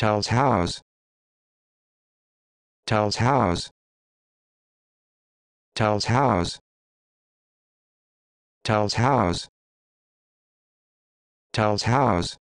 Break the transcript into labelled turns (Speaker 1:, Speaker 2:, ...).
Speaker 1: tells house. Tells house. Tells house. Tells house. Tells house.